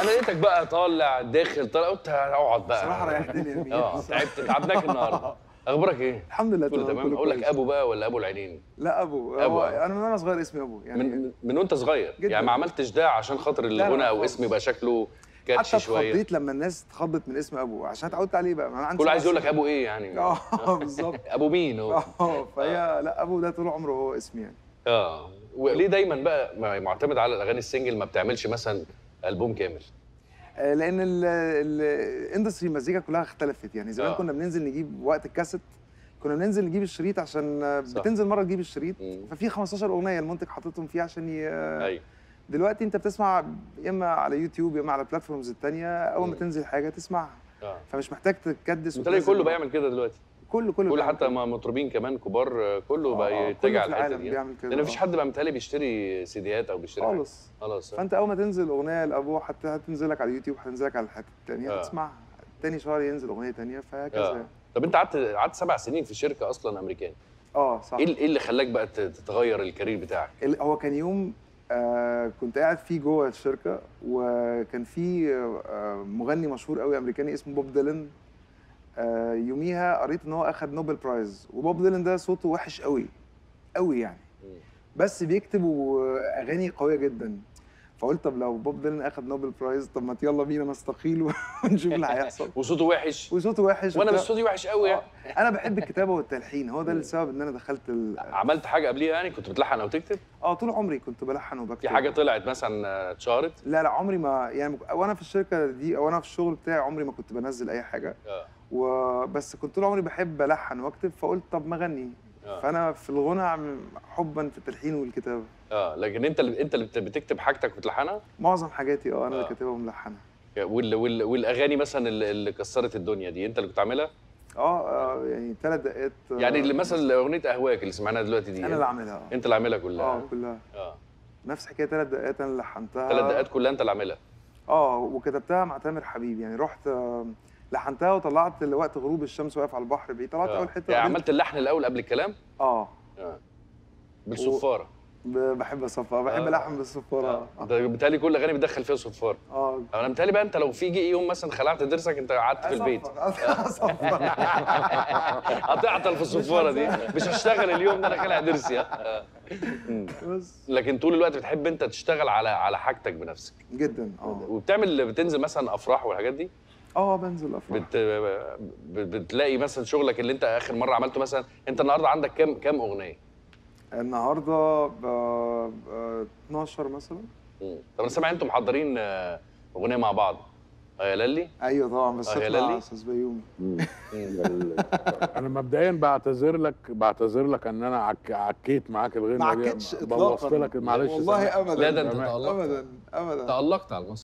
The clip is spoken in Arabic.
أنا لقيتك بقى طالع داخل طالع قلت اقعد بقى. صراحة ريحتني يا آه تعبت تعبناك النهارده. أخبارك إيه؟ الحمد لله كله تمام. أقول لك. أبو بقى ولا أبو العينين؟ لا أبو, أبو. أنا من وأنا صغير اسمي أبو يعني من من وأنت صغير. جداً. يعني ما عملتش ده عشان خاطر الغنى أو خالص. اسم يبقى شكله حتى كاتشي شوية. اتخضيت لما الناس اتخضت من اسم أبو عشان اتعودت عليه بقى. ما أنا عندي كله عايز يقول لك. أبو إيه يعني؟ آه بالظبط. أبو مين هو؟ آه فهي لا أبو ده طول عمره هو اسمي يعني. آه. وليه دايما بقى معتمد على الأغاني ال single ما بتعملش مثلا ألبوم كامل آه، لأن ال industry المزيكا كلها اختلفت يعني زمان آه. كنا بننزل نجيب وقت الكاسيت كنا بننزل نجيب الشريط عشان آه، صح. بتنزل مرة تجيب الشريط مم. ففي 15 أغنية المنتج حاططهم فيه عشان ي... أيوه دلوقتي أنت بتسمع يا إما على يوتيوب يا إما على ال platforms التانية أول ما. تنزل حاجة تسمعها آه فمش محتاج تكدس وتنزل كله. بيعمل كده دلوقتي كله كله كل بيعمل حتى مطربين كمان كبار كله آه، بقى آه، يتجه على الحتة دي بيعمل كده. لأن مفيش آه. حد بقى متهيألي بيشتري سيديات أو بيشتري. خالص. خلاص. فأنت أول ما تنزل أغنية لأبو حتى هتنزلك على اليوتيوب هتنزلك على الحته الثانية آه. هتسمعها تاني شهر ينزل أغنية ثانية فهكذا آه. طب أنت قعدت قعدت سبع سنين في شركة أصلا أمريكاني. آه صح. إيه ال- إيه اللي خلاك بقى تتغير ال career بتاعك؟ هو كان يوم آه كنت قاعد فيه جوه الشركة وكان في آه مغني مشهور قوي أمريكاني اسمه بوب ديلن. آه يوميها قريت إن هو أخد Nobel Prize وبوب ديلن ده صوته وحش قوي قوي يعني. بس بيكتب أغاني قوية جدا. فقلت طب لو بوب ديلن أخد Nobel Prize طب ما يلا بينا نستقيل ونشوف اللي هيحصل. وصوته وحش. وصوته وحش وأنا. مش صوتي وحش قوي يعني. آه، أنا بحب الكتابة والتلحين. هو ده السبب إن أنا دخلت ال... عملت حاجة قبليها يعني؟ كنت بتلحن أو تكتب؟ آه طول عمري كنت بلحن وبكتب. في حاجة طلعت مثلا آه، اتشهرت؟ لا لا عمري ما يعني وأنا في الشركة دي أو أنا في الشغل بتاعي عمري ما كنت بنزل أي حاجة. آه. وبس كنت طول عمري بحب ألحن وأكتب فقلت طب ما أغني. آه. فأنا في الغنى حبا في التلحين والكتابة. آه لكن أنت اللي أنت اللي بت- بتكتب حاجتك وتلحنها معظم حاجاتي آه أنا اللي آه. كاتبها وملحنها. وال وال والأغاني مثلا اللي, كسرت الدنيا دي أنت اللي كنت عاملها؟ آه آه، يعني ثلاث دقات آه، يعني اللي مثلا أغنية أهواك اللي سمعناها دلوقتي دي. أنا اللي عاملها. آه. أنت اللي عاملها كلها. آه كلها. آه. نفس حكاية ثلاث دقات أنا اللي لحنتها. ثلاث دقات كلها أنت اللي عاملها. آه وكتبتها مع تامر حبيب. يعني رحت لحنتها وطلعت لوقت غروب الشمس واقف على البحر بعيد. طلعت آه. أول حتة يعني عملت اللحن الأول قبل الكلام؟ آه. آه. بالصفارة. ب- بحب الصفارة. بحب آه. الحن بالصفارة. آه. آه, ده بالتالي كل الأغاني بتدخل فيها صفارة. آه. أنا متهيألي بقى أنت لو في جه يوم مثلا خلعت ضرسك أنت قعدت في البيت. هتعطل في الصفارة دي. مش هشتغل اليوم ده أنا خالع ضرسي. آه. لكن طول الوقت بتحب أنت تشتغل على على حاجتك بنفسك. جدا. آه. وبتعمل بتنزل مثلا أفراح والحاجات دي؟ آه بنزل أفراح. بت... بت- بتلاقي مثلا شغلك اللي انت آخر مرة عملته مثلا انت النهارده عندك كام كام أغنية؟ النهارده ب... ب... 12 مثلا. مم. طب أنا سامع أنتم محضرين آه، أغنية مع بعض. آه يا للي؟ أيوه طبعا بس آه، يا للي؟ أستاذ بيومي. أنا مبدئيا بعتذر لك بعتذر لك إن أنا عك... عكيت معاك الغنى ما دي عكتش بوظت اطلاقا. لك معلش والله سامحني. ابدا. لا ده أنت تمام. تألقت ابدا ابدا. تألقت على المسرح